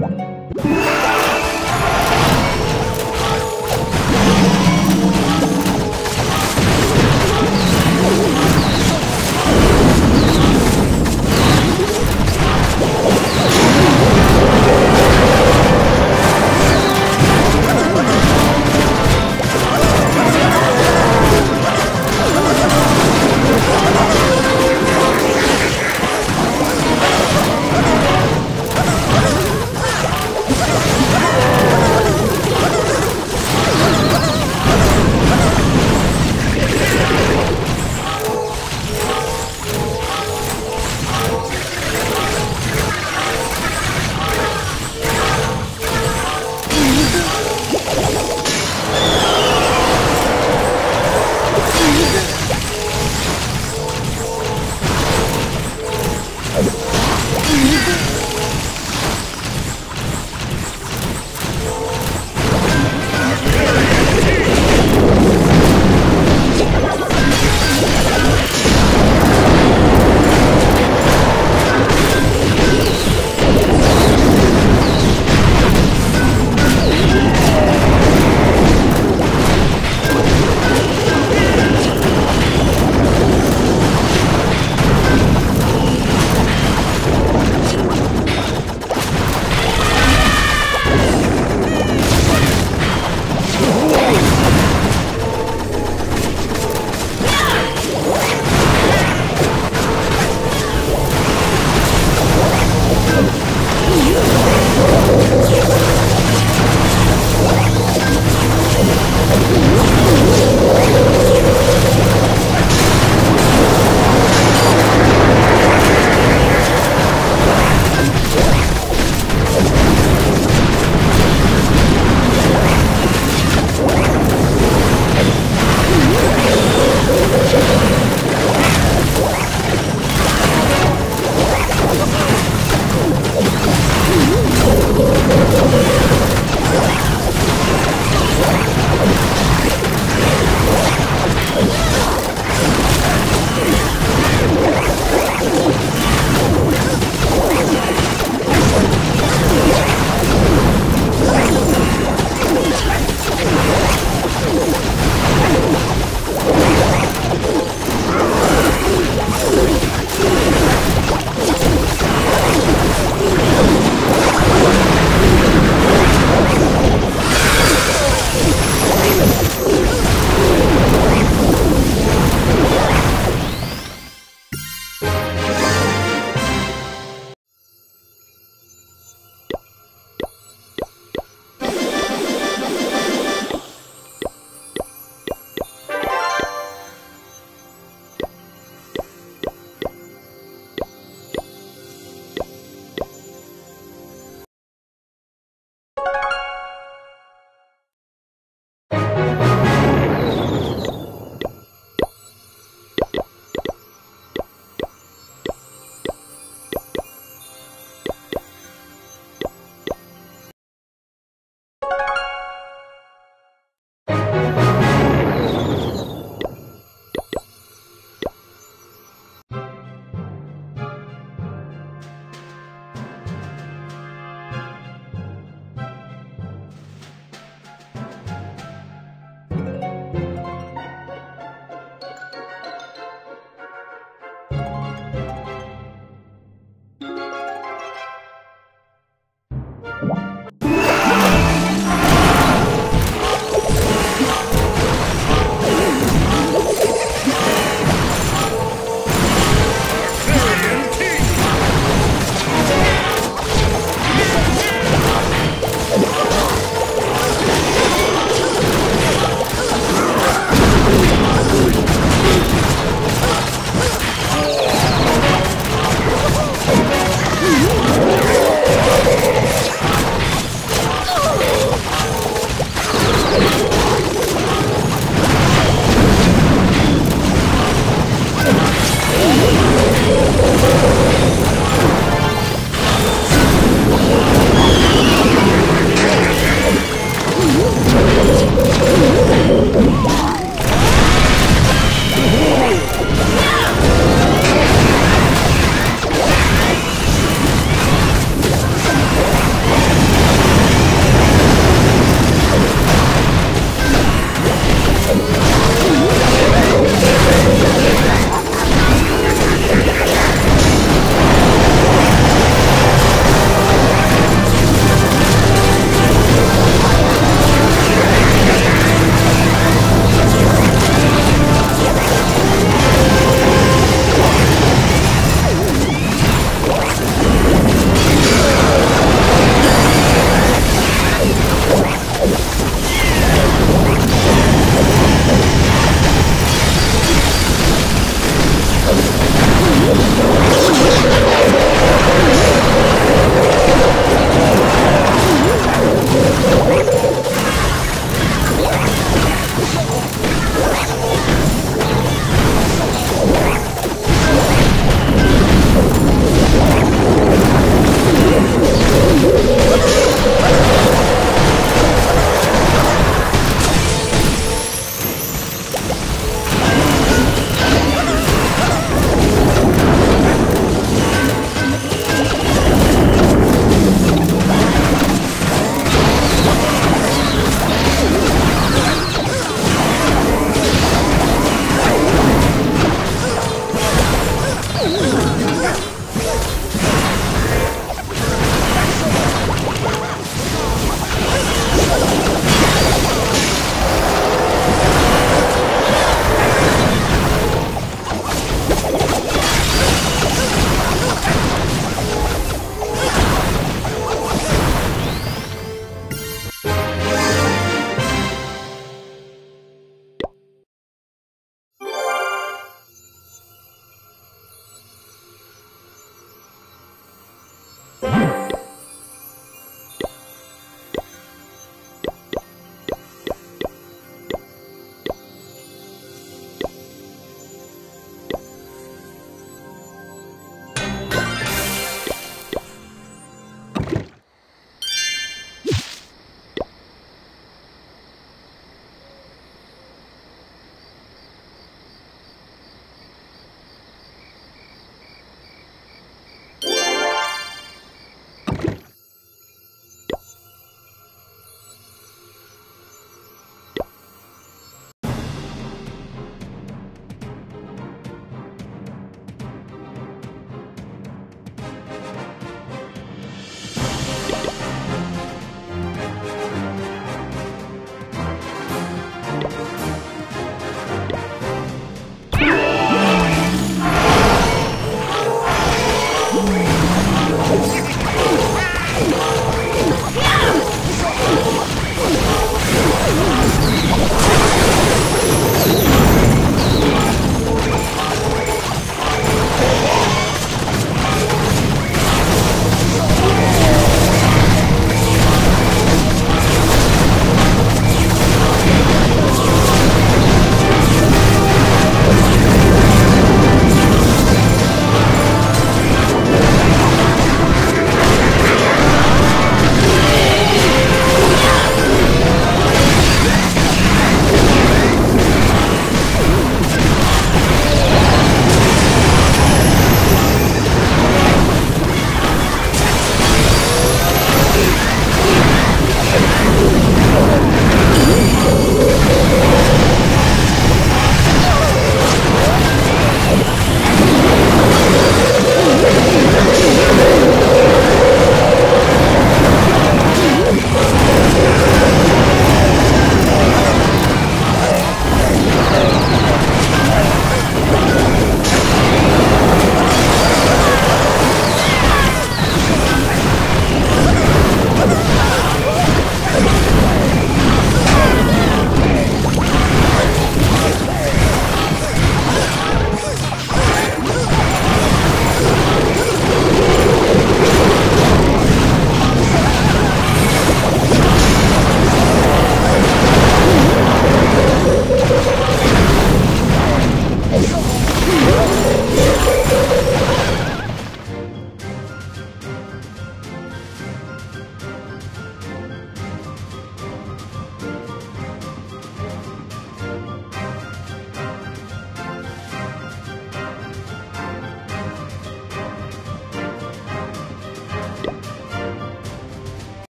Yeah.